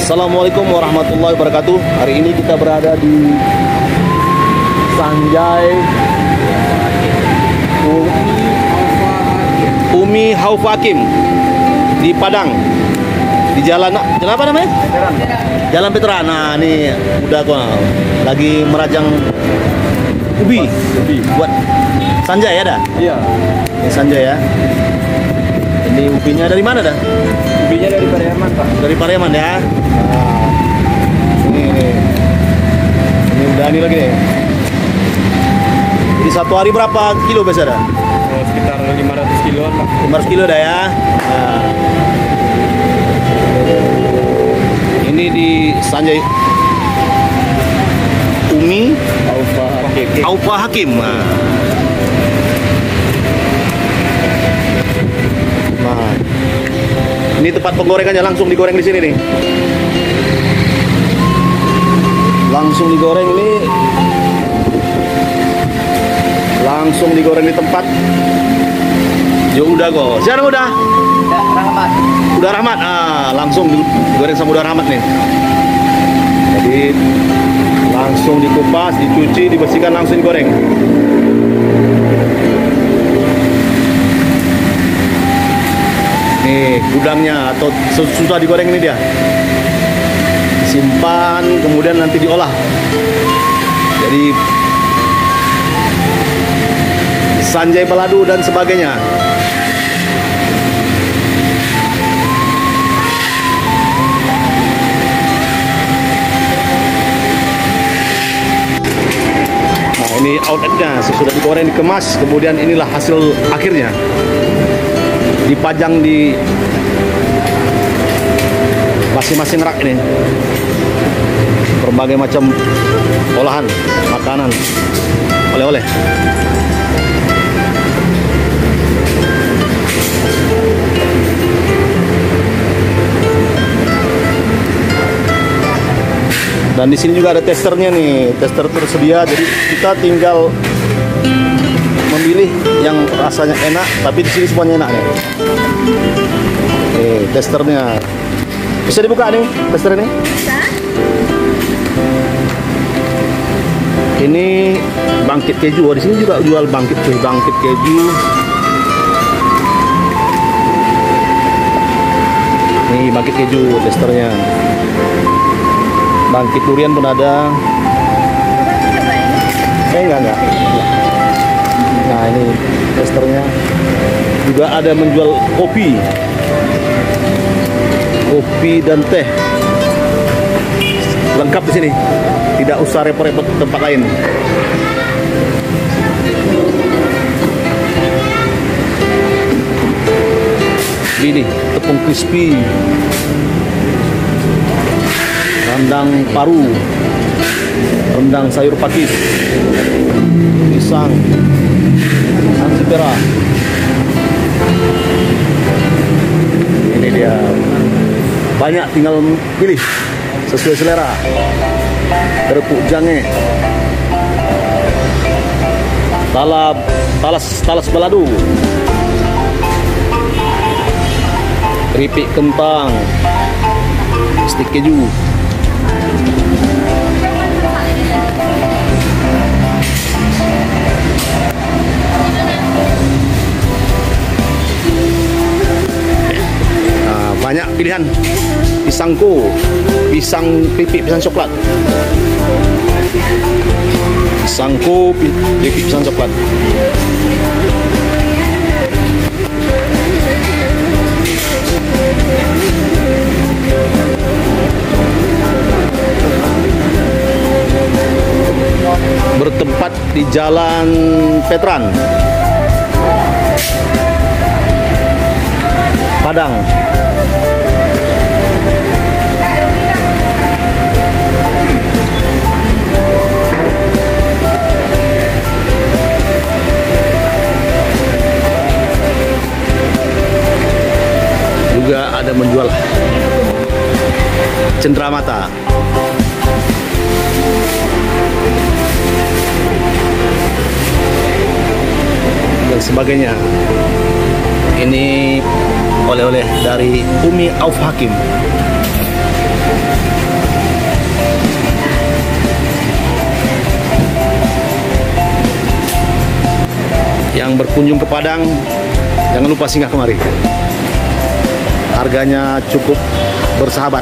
Assalamualaikum warahmatullahi wabarakatuh. Hari ini kita berada di Sanjay Umi Haufakim di Padang. Di jalan jalan apa namanya? Jalan Veteran. Nah, ini udah kok lagi merajang ubi. Ubi. Buat Sanjay ya dah? Iya. Sanjay ya. Ini ubinya dari mana dah? Ubinya dari Pariaman, Pak. Dari Pariaman ya. Nah, ini, ini. Ini udah ini lagi nih. Jadi satu hari berapa kilo biasa dah? Oh, sekitar 500 kiloan, Pak. 500 kilo dah ya. Nah. Ini di Sanjay Umi Alfa Hakim. Aupa Hakim. Nah. Tempat penggorengannya langsung digoreng di sini nih. Langsung digoreng ini langsung digoreng di tempat. Ya udah kok. Siapa udah? Ya, Rahmat. Udah Rahmat. Ah, langsung digoreng sama Udah Rahmat nih. Jadi langsung dikupas, dicuci, dibersihkan langsung digoreng. Nih gudangnya atau susah digoreng ini dia. Simpan, kemudian nanti diolah. Jadi Sanjay Baladu dan sebagainya. Nah ini outletnya sesudah digoreng dikemas kemudian inilah hasil akhirnya dipajang di masing-masing rak ini. Berbagai macam olahan makanan. Oleh-oleh. Dan di sini juga ada testernya nih. Tester tersedia. Jadi kita tinggal memilih yang rasanya enak tapi di sini semuanya enak nih. Nih testernya. Bisa dibuka nih tester ini? Ini bangkit keju. Oh, di sini juga jual bangkit tuh bangkit keju. Nih bangkit keju testernya. Bangkit durian pun ada. Eh enggak enggak nah ini testernya. Juga ada menjual kopi. Kopi dan teh. Lengkap di sini. Tidak usah repot-repot tempat lain. Ini tepung crispy. Rendang paru. Rendang sayur pakis. Pisang ini dia. Banyak tinggal pilih sesuai selera. Kerupuk jange. Talap talas talas balado keripik kentang. Stik keju pisangku pisang pipik pisang coklat. Pisangku pi- pipik pisang coklat. Bertempat di Jalan Petran. Padang cendramata. Dan sebagainya. Ini oleh-oleh dari Umi Auf Hakim. Yang berkunjung ke Padang jangan lupa singgah kemari. Harganya cukup bersahabat.